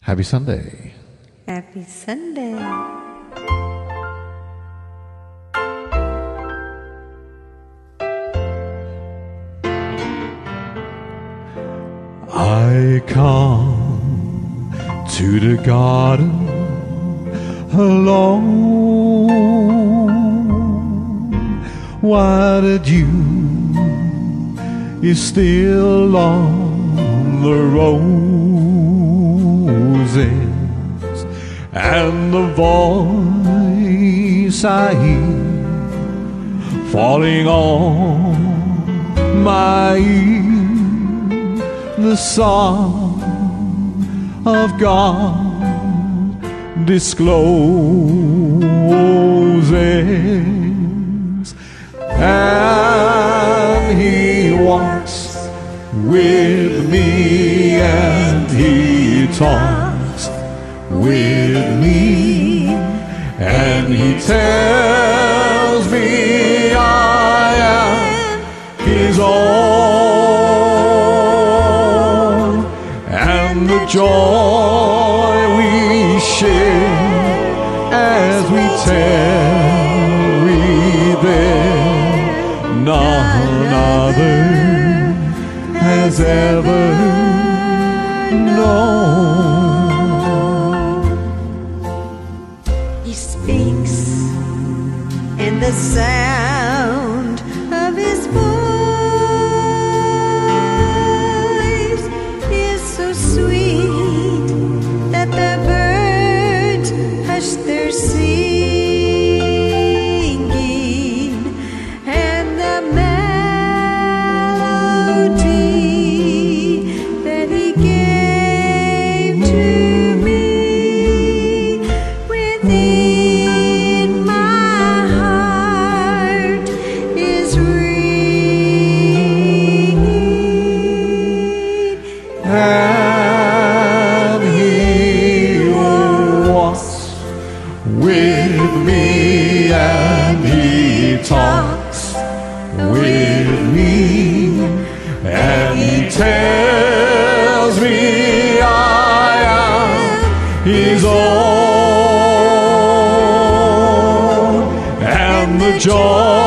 Happy Sunday. Happy Sunday. I come to the garden alone while the dew is still on the roses and the voice I hear falling on my ear. The Son of God discloses, and He walks with me, and He talks with me, and He tells me I am His own, and the joy we share as we tarry there, none other has ever known. He speaks, and the sound of his voice with me and he talks. With me and he tells me I am his own. And the joy